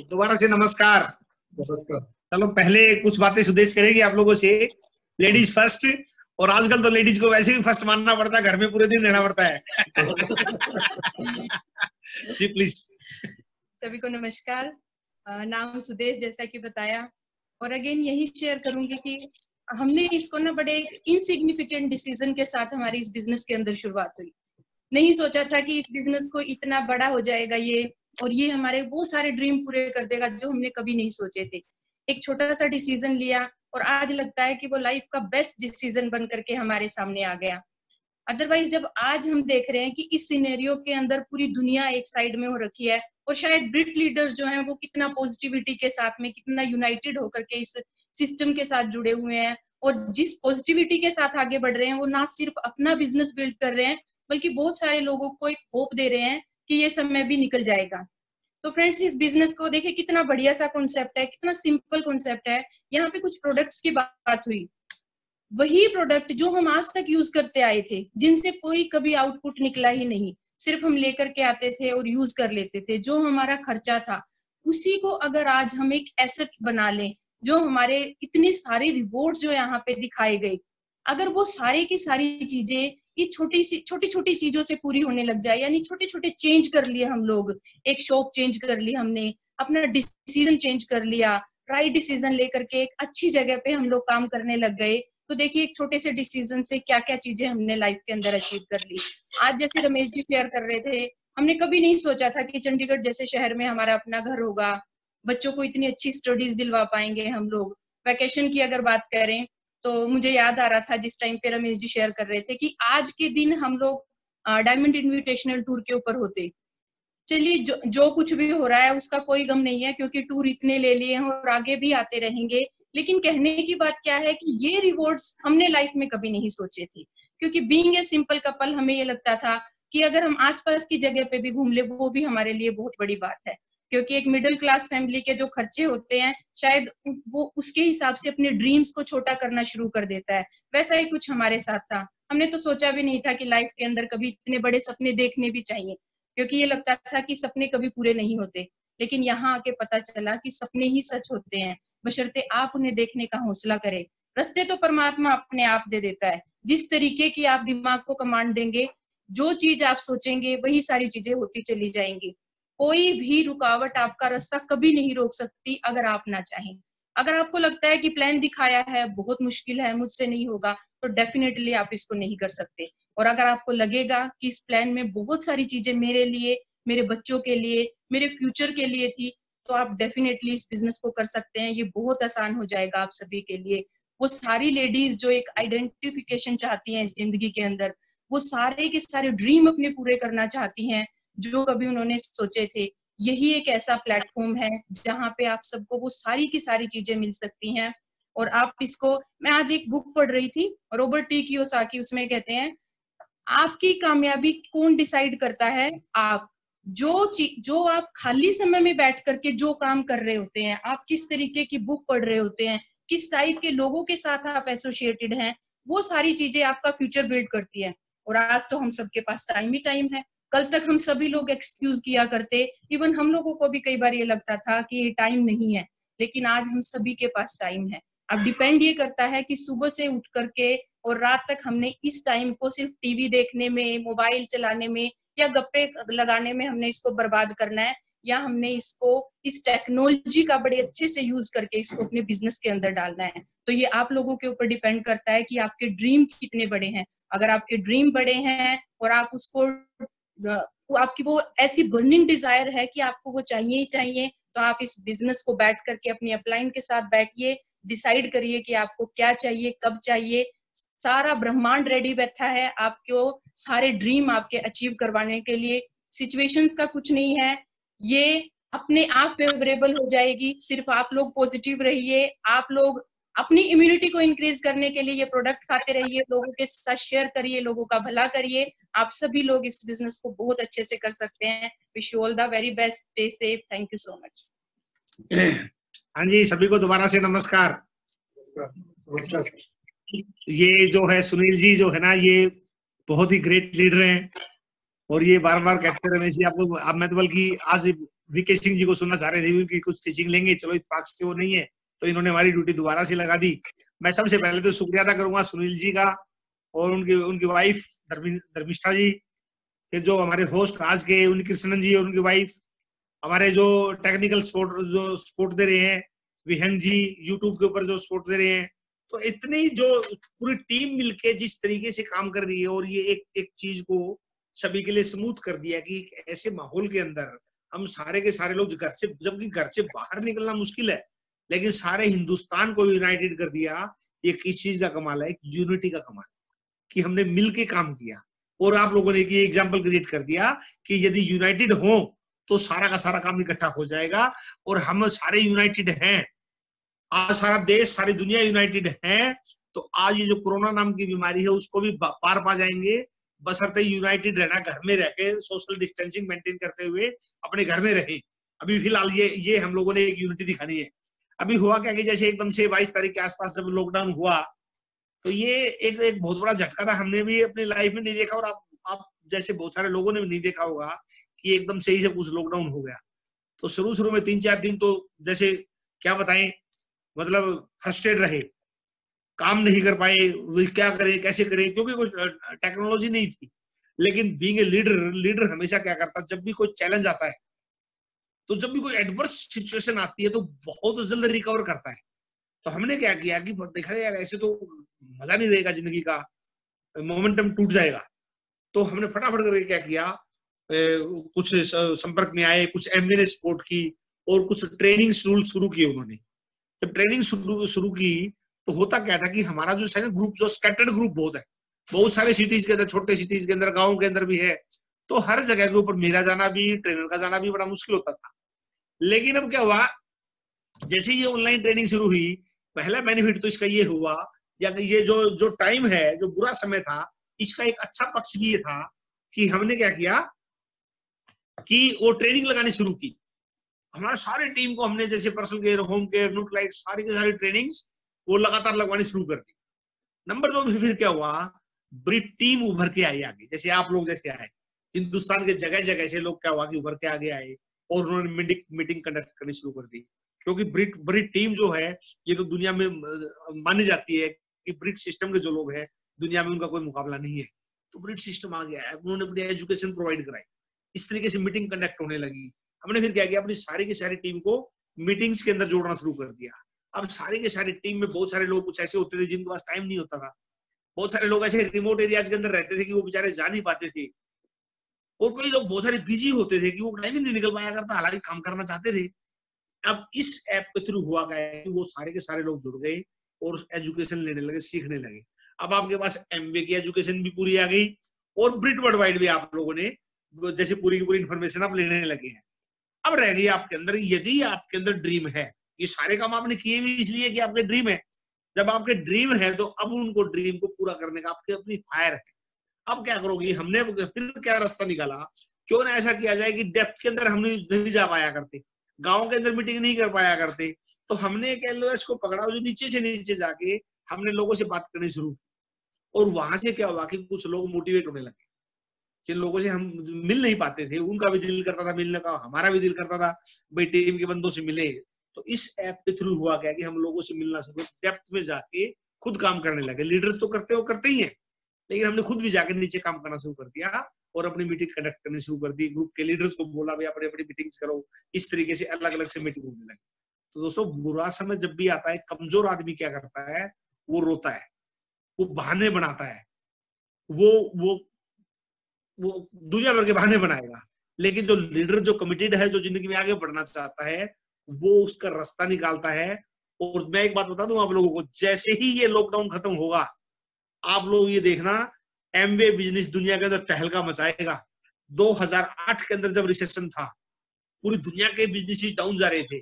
दोबारा से नमस्कार। नमस्कार। चलो पहले कुछ बातें सुदेश करेगी आप लोगों से। लेडीज़ फ़र्स्ट और आजकल तो लेडीज़ को वैसे भी फ़र्स्ट मानना पड़ता है घर में पूरे दिन रहना पड़ता है। जी प्लीज़ सभी को नमस्कार। नाम सुदेश जैसा कि बताया। और अगेन यही शेयर करूँगी कि हमने इसको ना बड़े इनसिग्निफिकेंट डिसीज़न के साथ हमारी इस बिज़नेस के अंदर शुरुआत हुई। नहीं सोचा था कि इस बिज़नेस को इतना बड़ा हो जाएगा ये। और ये हमारे वो सारे ड्रीम पूरे कर देगा जो हमने कभी नहीं सोचे थे। एक छोटा सा डिसीज़न लिया और आज लगता है कि वो लाइफ का बेस्ट डिसीज़न बन करके हमारे सामने आ गया। अदरवाइज़ जब आज हम देख रहे हैं कि इस सिनेरियो के अंदर पूरी दुनिया एक साइड में हो रखी है और शायद ब्रिट लीडर्स जो हैं वो कितना पॉजिटिविटी के साथ में कितना यूनाइटेड होकर के इस सिस्टम के साथ जुड़े हुए हैं और जिस पॉजिटिविटी के साथ आगे बढ़ रहे हैं वो ना सिर्फ़ अपना बिज़नेस बिल्ड कर रहे हैं, बल्कि बहुत सारे लोगों को एक होप दे रहे हैं कि ये समय भी निकल जाएगा। तो फ्रेंड्स इस बिज़नेस को देखिए, कितना बढ़िया सा कॉन्सेप्ट है, कितना सिंपल कॉन्सेप्ट है। यहाँ पे कुछ प्रोडक्ट्स की बात हुई। वही प्रोडक्ट जो हम आज तक यूज़ करते आए थे, जिनसे कोई कभी आउटपुट निकला ही नहीं। सिर्फ़ हम लेकर के आते थे और यूज़ कर लेते थे, जो हमारा खर्चा था। उसी को अगर आज हम एक एसेट बना लें, जो हमारे इतनी सारी रिवॉर्ड जो यहाँ पे दिखाए गए अगर वो सारी की सारी चीज़ें ये छोटी सी छोटी छोटी चीज़ों से पूरी होने लग जाए, यानी छोटे छोटे चेंज कर लिए हम लोग। एक शॉप चेंज कर ली हमने, अपना डिसीज़न चेंज कर लिया राइट डिसीज़न लेकर के एक अच्छी जगह पे हम लोग काम करने लग गए। तो देखिए, एक छोटे से डिसीज़न से क्या क्या चीज़ें हमने लाइफ के अंदर अचीव कर ली। आज जैसे रमेश जी शेयर कर रहे थे, हमने कभी नहीं सोचा था कि चंडीगढ़ जैसे शहर में हमारा अपना घर होगा। बच्चों को इतनी अच्छी स्टडीज़ दिलवा पाएँगे हम लोग। वैकेशन की अगर बात करें तो मुझे याद आ रहा था जिस टाइम पे रमेश जी शेयर कर रहे थे कि आज के दिन हम लोग डायमंड इन्विटेशनल टूर के ऊपर होते। चलिए, जो जो कुछ भी हो रहा है उसका कोई गम नहीं है, क्योंकि टूर इतने ले लिए हैं और आगे भी आते रहेंगे। लेकिन कहने की बात क्या है कि ये रिवॉर्ड्स हमने लाइफ में कभी नहीं सोचे थे। क्योंकि बीइंग ए सिंपल कपल हमें ये लगता था कि अगर हम आसपास की जगह पे भी घूम ले, वो भी हमारे लिए बहुत बड़ी बात है। क्योंकि एक मिडिल क्लास फैमिली के जो खर्चे होते हैं, शायद वो उसके हिसाब से अपने ड्रीम्स को छोटा करना शुरू कर देता है। वैसा ही कुछ हमारे साथ था। हमने तो सोचा भी नहीं था कि लाइफ के अंदर कभी इतने बड़े सपने देखने भी चाहिए, क्योंकि ये लगता था कि सपने कभी पूरे नहीं होते। लेकिन यहाँ आके पता चला कि सपने ही सच होते हैं। बशर्ते आप उन्हें देखने का हौसला करें। रस्ते तो परमात्मा अपने आप दे देता है। जिस तरीके की आप दिमाग को कमांड देंगे, जो चीज़ आप सोचेंगे, वही सारी चीज़ें होती चली जाएँगी। कोई भी रुकावट आपका रास्ता कभी नहीं रोक सकती अगर आप ना चाहें। अगर आपको लगता है कि प्लान दिखाया है, बहुत मुश्किल है, मुझसे नहीं होगा तो डेफिनेटली आप इसको नहीं कर सकते। और अगर आपको लगेगा कि इस प्लान में बहुत सारी चीज़ें मेरे लिए, मेरे बच्चों के लिए, मेरे फ्यूचर के लिए थी तो आप डेफिनेटली इस बिज़नेस को कर सकते हैं। ये बहुत आसान हो जाएगा आप सभी के लिए। वो सारी लेडीज़ जो एक आइडेंटिफिकेशन चाहती हैं इस ज़िंदगी के अंदर, वो सारे के सारे ड्रीम अपने पूरे करना चाहती हैं। जो कभी उन्होंने सोचे थे, यही एक ऐसा प्लेटफॉर्म है जहाँ पे आप सबको वो सारी की सारी चीज़ें मिल सकती हैं। और आप इसको, मैं आज एक बुक पढ़ रही थी रोबर्ट टी की साकी उसमें कहते हैं, आपकी कामयाबी कौन डिसाइड करता है? आप। जो जो आप खाली समय में बैठ करके जो काम कर रहे होते हैं, आप किस तरीके की बुक पढ़ रहे होते हैं, किस टाइप के लोगों के साथ आप एसोसिएटेड हैं, वो सारी चीज़ें आपका फ्यूचर बिल्ड करती है। और आज तो हम सबके पास टाइम ही टाइम है। कल तक हम सभी लोग एक्सक्यूज किया करते। इवन हम लोगों को भी कई बार ये लगता था कि टाइम नहीं है, लेकिन आज हम सभी के पास टाइम है। अब डिपेंड ये करता है कि सुबह से उठ करके और रात तक हमने इस टाइम को सिर्फ़ टीवी देखने में मोबाइल चलाने में या गप्पे लगाने में हमने इसको बर्बाद करना है, या हमने इसको, इस टेक्नोलॉजी का बड़े अच्छे से यूज़ करके इसको अपने बिज़नेस के अंदर डालना है। तो ये आप लोगों के ऊपर डिपेंड करता है कि आपके ड्रीम कितने बड़े हैं। अगर आपके ड्रीम बड़े हैं और आप उसको आपकी वो ऐसी बर्निंग डिज़ायर है कि आपको वो चाहिए ही चाहिए तो आप इस बिज़नेस को बैठ करके अपनी अपलाइन के साथ बैठिए डिसाइड करिए कि आपको क्या चाहिए, कब चाहिए। सारा ब्रह्मांड रेडी बैठा है आपको सारे ड्रीम आपके अचीव करवाने के लिए। सिचुएशंस का कुछ नहीं है। ये अपने आप फेवरेबल हो जाएगी। सिर्फ़ आप लोग पॉजिटिव रहिए। आप लोग अपनी इम्यूनिटी को इंक्रीज करने के लिए ये प्रोडक्ट खाते रहिए, लोगों के साथ शेयर करिए, लोगों का भला करिए। आप सभी लोग इस बिज़नेस को बहुत अच्छे से कर सकते हैं। Wish you all the very best stay safe thank you so much हाँ जी, सभी को दोबारा से नमस्कार। ये जो है सुनील जी, जो है ना, ये बहुत ही ग्रेट लीडर हैं। और ये बार बार कहते रहे जी आपको अब मैं तो बल्कि आज वीके सिंह जी को सुनना चाह रहे थे कि कुछ टीचिंग लेंगे। चलो इतफाक से वो नहीं है। तो इन्होंने हमारी ड्यूटी दोबारा से लगा दी। मैं सबसे पहले तो शुक्रिया अदा करूँगा सुनील जी का और उनकी उनकी वाइफ धर्मिष्ठा जी, फिर जो हमारे होस्ट आज के उन कृष्णन जी और उनकी वाइफ हमारे जो टेक्निकल सपोर्ट जो सपोर्ट दे रहे हैं, विहंग जी यूट्यूब के ऊपर जो सपोर्ट दे रहे हैं तो इतनी जो पूरी टीम मिलके जिस तरीके से काम कर रही है और ये एक एक चीज़ को सभी के लिए स्मूथ कर दिया कि ऐसे माहौल के अंदर हम सारे के सारे लोग घर से, जबकि घर से बाहर निकलना मुश्किल है लेकिन सारे हिंदुस्तान को यूनाइटेड कर दिया, ये किस चीज़ का कमाल है? यूनिटी का कमाल कि हमने मिलके काम किया। और आप लोगों ने ये एग्ज़ाम्पल क्रिएट कर दिया कि यदि यूनाइटेड हो तो सारा का सारा काम इकट्ठा हो जाएगा और हम सारे यूनाइटेड हैं। आज सारा देश, सारी दुनिया यूनाइटेड है तो आज ये जो कोरोना नाम की बीमारी है, उसको भी पार पा जाएँगे। बसरते यूनाइटेड रहना, घर में रह के सोशल डिस्टेंसिंग मेंटेन करते हुए अपने घर में रहे। अभी फ़िलहाल ये ये हम लोगों ने एक यूनिटी दिखानी है। अभी हुआ क्या कि जैसे एकदम से बाईस तारीख के आसपास जब लॉकडाउन हुआ तो ये एक एक बहुत बड़ा झटका था। हमने भी अपनी लाइफ में नहीं देखा और आप आप जैसे बहुत सारे लोगों ने भी नहीं देखा होगा कि एकदम से ही सब कुछ लॉकडाउन हो गया। तो शुरू शुरू में तीन चार दिन तो जैसे क्या बताएँ मतलब फ्रस्ट्रेट रहे। काम नहीं कर पाए क्या करें, कैसे करें, क्योंकि कुछ टेक्नोलॉजी नहीं थी। लेकिन बींग ए लीडर लीडर हमेशा क्या करता, जब भी कोई चैलेंज आता है तो जब भी कोई एडवर्स सिचुएशन आती है तो बहुत जल्द रिकवर करता है। तो हमने क्या किया कि देखा जाएगा ऐसे तो मज़ा नहीं रहेगा ज़िंदगी का मोमेंटम टूट जाएगा। तो हमने फटाफट करके क्या किया ए, कुछ संपर्क में आए कुछ एमबी ने सपोर्ट की और कुछ ट्रेनिंग शुरू किए उन्होंने। जब ट्रेनिंग शुरू की तो होता क्या था कि हमारा जो है ग्रुप जो स्कैटर्ड ग्रुप बहुत है बहुत सारे सिटीज़ के अंदर छोटे सिटीज़ के अंदर गाँव के अंदर भी है तो हर जगह के ऊपर मेरा जाना भी ट्रेनर का जाना भी बड़ा मुश्किल होता था। लेकिन अब क्या हुआ? जैसे ये ऑनलाइन ट्रेनिंग शुरू हुई, पहला बेनिफिट तो इसका ये हुआ, या ये जो जो टाइम है, जो बुरा समय था, इसका एक अच्छा पक्ष भी ये था कि हमने क्या किया? कि वो ट्रेनिंग लगानी शुरू की। हमारे सारे टीम को हमने जैसे personal care home care Nutrilite सारी के सारी ट्रेनिंग्स वो लगातार लगवानी शुरू कर दी। नंबर दो फिर क्या हुआ? ब्रिट टीम उभर के आई आगे। जैसे आप लोग जैसे आए, हिंदुस्तान के जगह जगह से लोग क्या हुआ कि उभर के आगे आए। और उन्होंने मीटिंग कंडक्ट करनी शुरू कर दी। क्योंकि ब्रिट ब्रिट टीम जो है, ये तो दुनिया में मानी जाती है कि ब्रिट सिस्टम के जो लोग हैं, दुनिया में उनका कोई मुकाबला नहीं है। तो ब्रिट सिस्टम आ गया है उन्होंने अपनी एजुकेशन प्रोवाइड कराई। इस तरीके से मीटिंग कंडक्ट होने लगी। हमने फिर क्या किया, अपनी सारी की सारी टीम को मीटिंग्स के अंदर जोड़ना शुरू कर दिया। अब सारी के सारी टीम में बहुत सारे लोग कुछ ऐसे होते थे जिनके पास टाइम नहीं होता था। बहुत सारे लोग ऐसे रिमोट एरियाज़ के अंदर रहते थे कि वो बेचारे जा नहीं पाते थे। और कई लोग बहुत सारे बिज़ी होते थे कि वो टाइम ही नहीं निकल पाया करता, हालाँकि काम करना चाहते थे। अब इस ऐप के थ्रू हुआ गया कि वो सारे के सारे लोग जुड़ गए और एजुकेशन लेने लगे, सीखने लगे। अब आपके पास एमबीए की एजुकेशन भी पूरी आ गई और ब्रिट वर्ल्ड वाइड भी आप लोगों ने, जैसे पूरी की पूरी इन्फॉर्मेशन आप लेने लगे हैं। अब रह गई आपके अंदर, यदि आपके अंदर ड्रीम है, ये सारे काम आपने किए भी इसलिए कि आपके ड्रीम है। जब आपके ड्रीम है तो अब उनको ड्रीम को पूरा करने का आपके अपनी फायर है। अब क्या करोगी? हमने फिर क्या रास्ता निकाला? क्यों ना ऐसा किया जाए कि डेप्थ के अंदर हम नहीं जा पाया करते। गाँव के अंदर मीटिंग नहीं कर पाया करते। तो हमने कह लो, इसको पकड़ा जो नीचे से नीचे जाके हमने लोगों से बात करनी शुरू की। और वहाँ से क्या हुआ कि कुछ लोग मोटिवेट होने लगे। जिन लोगों से हम मिल नहीं पाते थे, उनका भी दिल करता था मिलने का, हमारा भी दिल करता था, भाई टीम के बंदों से मिले। तो इस ऐप के थ्रू हुआ क्या कि हम लोगों से मिलना शुरू डेप्थ में जाके खुद काम करने लगे। लीडर्स तो करते हो, करते ही है। लेकिन हमने खुद भी जाके नीचे काम करना शुरू कर दिया और अपनी मीटिंग कंडक्ट करनी शुरू कर दी। ग्रुप के लीडर्स को बोला भाई अपनी अपनी मीटिंग्स करो। इस तरीके से अलग अलग से मीटिंग होने लगी। तो दोस्तों, बुरा समय जब भी आता है, कमज़ोर आदमी क्या करता है? वो रोता है। वो बहाने बनाता है। वो वो वो दुनिया भर के बहाने बनाएगा। लेकिन जो लीडर जो कमिटेड है, जो ज़िंदगी में आगे बढ़ना चाहता है, वो उसका रास्ता निकालता है। और मैं एक बात बता दूँ आप लोगों को, जैसे ही ये लॉकडाउन खत्म होगा आप लोग ये देखना एमवे बिज़नेस दुनिया के अंदर तहलका मचाएगा। 2008 के अंदर जब रिसेशन था, पूरी दुनिया के बिज़नेस डाउन जा रहे थे।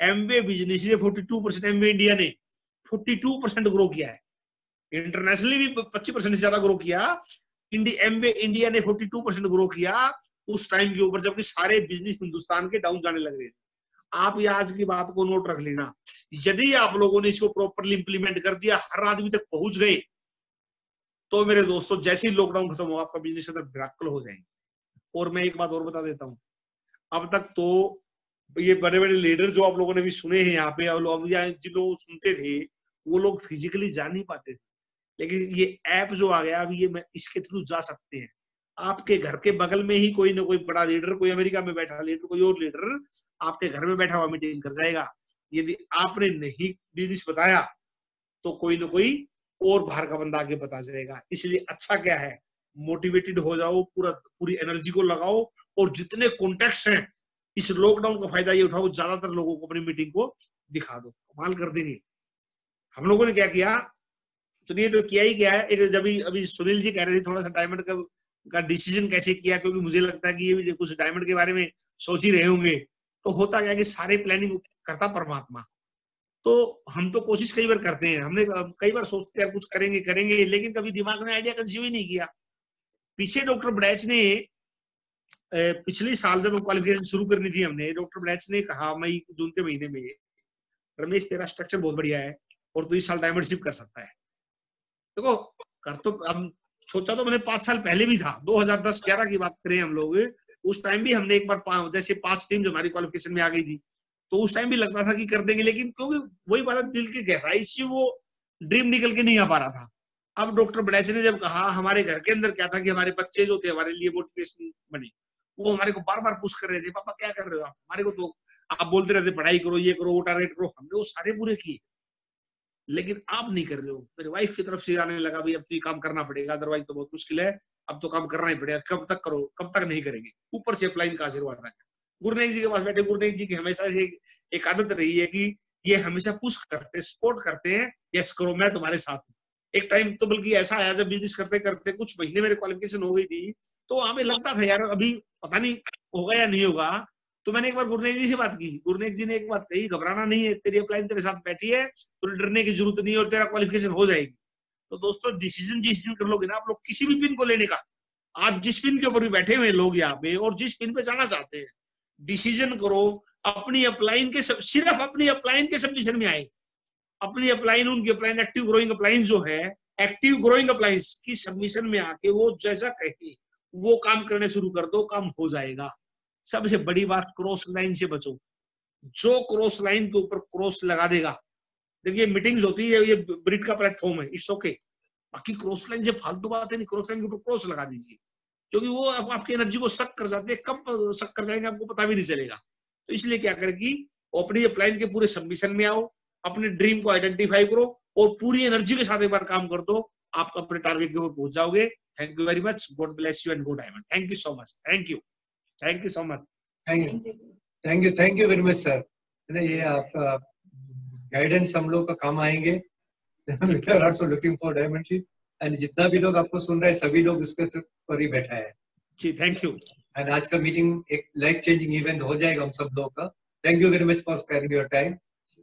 एमवे बिज़नेस ने 42 परसेंट एमवे इंडिया ने 42 परसेंट ग्रो किया है। इंटरनेशनली भी 25 परसेंट से ज़्यादा ग्रो किया। एमवे इंडिया ने 42 परसेंट ग्रो किया उस टाइम के ऊपर, जबकि सारे बिज़नेस हिंदुस्तान के डाउन जाने लग रहे थे आप ये आज की बात को नोट रख लेना। यदि आप लोगों ने इसको प्रॉपरली इंप्लीमेंट कर दिया, हर आदमी तक पहुँच गए तो मेरे दोस्तों, जैसे ही लॉकडाउन खत्म हो आपका बिज़नेस अंदर बिराकल हो जाएँगे। और मैं एक बात और बता देता हूँ। अब तक तो ये बड़े बड़े लीडर जो आप लोगों ने भी सुने हैं यहाँ पे लोग जिन लोग सुनते थे, वो लोग फिजिकली जा नहीं पाते थे। लेकिन ये ऐप जो आ गया अभी ये मैं इसके थ्रू जा सकते हैं। आपके घर के बगल में ही कोई ना कोई बड़ा लीडर कोई अमेरिका में बैठा लीडर कोई और लीडर आपके घर में बैठा हुआ मीटिंग कर जाएगा। यदि आपने नहीं बिज़नेस बताया तो कोई ना कोई और बाहर का बंदा आगे बता जाएगा। इसलिए अच्छा क्या है? मोटिवेटेड हो जाओ, पूरा, पूरी एनर्जी को लगाओ और जितने कॉन्टेक्ट हैं, इस लॉकडाउन का फ़ायदा ये उठाओ, ज़्यादातर लोगों को अपनी मीटिंग को दिखा दो। कमाल कर देंगे हम लोगों ने क्या किया? चलिए तो किया ही क्या है? एक जब अभी सुनील जी कह रहे थे, थोड़ा सा डायमंड का का डिसीज़न कैसे किया? क्योंकि मुझे लगता है कि ये कुछ डायमंड के बारे में सोच ही रहे होंगे। तो होता क्या कि सारे प्लानिंग करता परमात्मा। तो हम तो कोशिश कई बार करते हैं। हमने कई बार सोचते हैं, कुछ करेंगे करेंगे, लेकिन कभी दिमाग में आइडिया कंसीव ही नहीं किया। पीछे डॉक्टर ब्रैच ने पिछले साल जब क्वालिफिकेशन शुरू करनी थी हमने, डॉक्टर ब्रैच ने कहा, मई, जून के महीने में रमेश, तेरा स्ट्रक्चर बहुत बढ़िया है और तू इस साल डायमंड शिप कर सकता है। देखो, कर तो हम सोचा तो मैंने पाँच साल पहले भी था। 2010-11 की बात करें हम लोग, उस टाइम भी हमने एक बार जैसे पाँच टीम हमारी क्वालिफिकेशन में आ गई थी। तो उस टाइम भी लगता था कि कर देंगे, लेकिन क्योंकि वही बात दिल की गहराई से वो ड्रीम निकल के नहीं आ पा रहा था। अब डॉक्टर बड़ैच ने जब कहा, हमारे घर के अंदर क्या था कि हमारे बच्चे जो थे, हमारे लिए मोटिवेशन बने, वो हमारे को बार बार पूछ कर रहे थे, पापा, क्या कर रहे हो आप? हमारे को तो आप बोलते रहते, पढ़ाई करो, ये करो, वो टारगेट करो। हमने वो सारे पूरे किए। लेकिन आप नहीं कर रहे हो। मेरे वाइफ की तरफ़ से आने लगा, भाई, अब तो ये काम करना पड़ेगा अदरवाइज़ तो बहुत मुश्किल है, अब तो काम करना ही पड़ेगा, कब तक करो, कब तक नहीं करेंगे? ऊपर से अप्लाइन का आशीर्वाद है गुरुनाथ जी के पास बैठे गुरुनाथ जी की हमेशा से एक आदत रही है कि ये हमेशा पुश करते सपोर्ट करते हैं यस करो, मैं तुम्हारे साथ हूँ। एक टाइम तो बल्कि ऐसा आया जब बिज़नेस करते करते कुछ महीने मेरे क्वालिफिकेशन हो गई थी तो हमें लगता था, यार, अभी पता नहीं होगा या नहीं होगा। तो मैंने एक बार गुरनेक जी से बात की। गुरनेक जी ने एक बात कही, घबराना नहीं है, तेरी अप्लाइन तेरे साथ बैठी है तो डरने की ज़रूरत नहीं और तेरा क्वालिफिकेशन हो जाएगी। तो दोस्तों डिसीज़न जिस दिन कर लोगे ना, आप लोग किसी भी पिन को लेने का, आप जिस पिन के ऊपर भी बैठे हुए लोग यहाँ पे और जिस पिन पे जाना चाहते हैं डिसीज़न करो अपनी अप्लाइन के सब, सिर्फ़ अपनी अप्लाइन के सबमिशन में आए। अपनी अप्लाइन उनकी अप्लाइन एक्टिव ग्रोइंग अप्लाइन जो है एक्टिव ग्रोइंग अप्लाइंस की सबमिशन में आके वो जैसा कहे वो काम करने शुरू कर दो काम हो जाएगा। सबसे बड़ी बात क्रॉस लाइन से बचो। जो क्रॉस लाइन के ऊपर क्रॉस लगा देगा। देखिए मीटिंग्स होती है ये ब्रिड का प्लेटफॉर्म है इट्स ओके बाकी क्रॉस लाइन से फालतू बात है नहीं क्रॉस लाइन के ऊपर क्रॉस लगा दीजिए। क्योंकि वो आपकी एनर्जी को सक कर जाते हैं कब सक कर जाएँगे आपको पता भी नहीं चलेगा। तो इसलिए क्या करेगी? अपनी प्लान के पूरे सबमिशन में आओ अपने ड्रीम को आइडेंटिफाई करो और पूरी एनर्जी के साथ एक बार काम कर दो आप अपने टारगेट के ऊपर पहुँच जाओगे। Thank you very much God bless you and good diamond thank you so much thank you thank you so much thank you thank you thank you very much sir ये आपका गाइडेंस हम लोग का काम आएँगे। लुकिंग फॉर डायमंड एंड जितना भी लोग आपको सुन रहे हैं सभी लोग उसके पर ही बैठा है। जी थैंक यू एंड आज का मीटिंग एक लाइफ चेंजिंग इवेंट हो जाएगा हम सब लोग का। Thank you very much for spending your time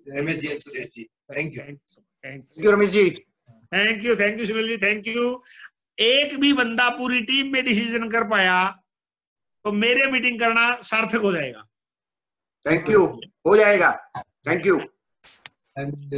Ramesh ji and Suresh ji thank you thank you Ramesh ji thank you thank you Sunil ji thank you एक भी बंदा पूरी टीम में डिसीज़न कर पाया तो मेरे मीटिंग करना सार्थक हो जाएगा। थैंक यू हो जाएगा. Thank you and